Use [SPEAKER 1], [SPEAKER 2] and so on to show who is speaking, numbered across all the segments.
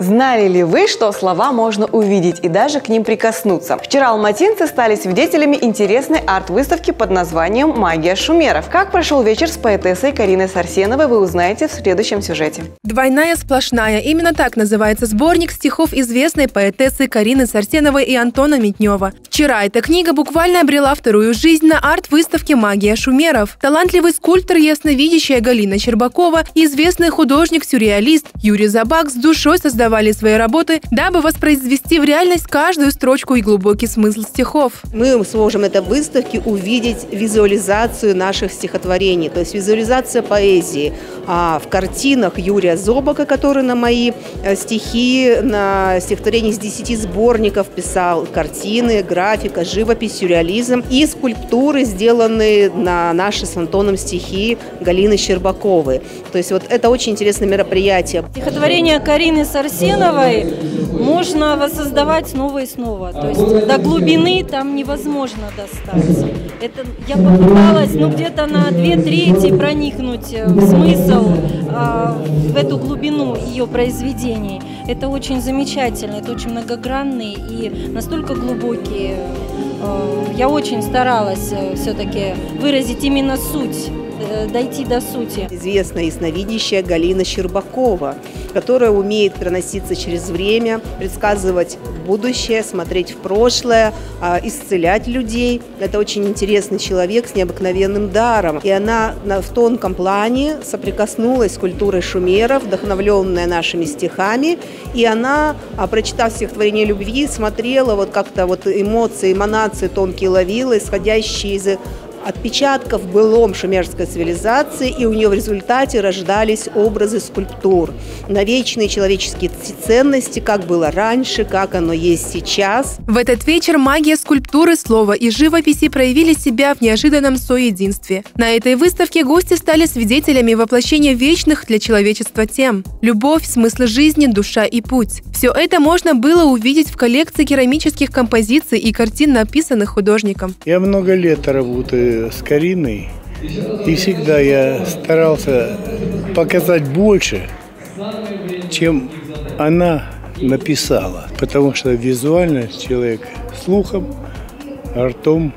[SPEAKER 1] Знали ли вы, что слова можно увидеть и даже к ним прикоснуться? Вчера алматинцы стали свидетелями интересной арт-выставки под названием «Магия шумеров». Как прошел вечер с поэтессой Кариной Сарсеновой, вы узнаете в следующем сюжете.
[SPEAKER 2] «Двойная сплошная» – именно так называется сборник стихов известной поэтессы Карины Сарсеновой и Антона Митнева. Вчера эта книга буквально обрела вторую жизнь на арт-выставке «Магия шумеров». Талантливый скульптор ясновидящая Галина Щербакова и известный художник-сюрреалист Юрий Забак с душой создавали свои работы, дабы воспроизвести в реальность каждую строчку и глубокий смысл стихов.
[SPEAKER 3] Мы сможем на этой выставке увидеть визуализацию наших стихотворений, то есть визуализация поэзии. А в картинах Юрия Зобака, который на мои э, стихи, на стихотворение из 10 сборников писал картины, графика, живопись, сюрреализм и скульптуры, сделанные на наши с Антоном стихи Галины Щербаковой. То есть вот это очень интересное мероприятие.
[SPEAKER 4] Стихотворение Карины Сарси Арсеновой можно воссоздавать снова и снова. То есть до глубины там невозможно достаться. Это я попыталась, ну, где-то на две трети проникнуть в смысл, э, в эту глубину ее произведений. Это очень замечательно, это очень многогранные и настолько глубокие. Э, я очень старалась э, все-таки выразить именно суть Э, дойти до сути.
[SPEAKER 3] Известная ясновидящая Галина Щербакова, которая умеет проноситься через время, предсказывать будущее, смотреть в прошлое, а, исцелять людей. Это очень интересный человек с необыкновенным даром. И она в тонком плане соприкоснулась с культурой шумеров, вдохновленная нашими стихами. И она, а, прочитав стихотворение любви, смотрела вот как-то вот эмоции, эманации тонкие ловила, исходящие из отпечатков былом шумерской цивилизации, и у нее в результате рождались образы скульптур на вечные человеческие ценности, как было раньше, как оно есть сейчас.
[SPEAKER 2] В этот вечер магия скульптуры, слова и живописи проявили себя в неожиданном соединстве. На этой выставке гости стали свидетелями воплощения вечных для человечества тем – любовь, смысл жизни, душа и путь. Все это можно было увидеть в коллекции керамических композиций и картин, написанных художником.
[SPEAKER 5] Я много лет работаю с Кариной, и всегда я старался показать больше, чем она написала. Потому что визуально человек слухом, ртом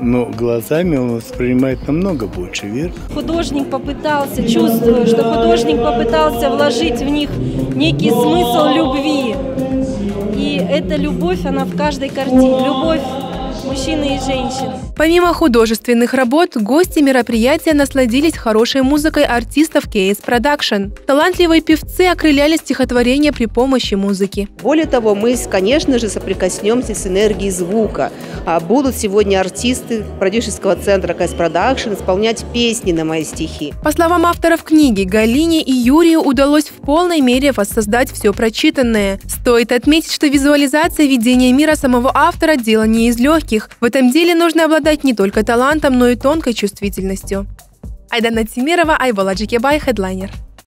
[SPEAKER 5] но глазами он воспринимает намного больше, верно?
[SPEAKER 4] Художник попытался, чувствую, что художник попытался вложить в них некий смысл любви. И эта любовь, она в каждой картине. Любовь мужчины и женщины.
[SPEAKER 2] Помимо художественных работ, гости мероприятия насладились хорошей музыкой артистов KS Production. Талантливые певцы окрыляли стихотворения при помощи музыки.
[SPEAKER 3] Более того, мы, конечно же, соприкоснемся с энергией звука. А будут сегодня артисты продюсерского центра KS Production исполнять песни на мои стихи.
[SPEAKER 2] По словам авторов книги, Галине и Юрию удалось в полной мере воссоздать все прочитанное. Стоит отметить, что визуализация видения мира самого автора – дело не из легких. В этом деле нужно обладать обладать не только талантом, но и тонкой чувствительностью. Айдана Тимирова, Айвола Джикебай, хедлайнер.